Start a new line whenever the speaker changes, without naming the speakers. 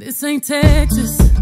This ain't Texas.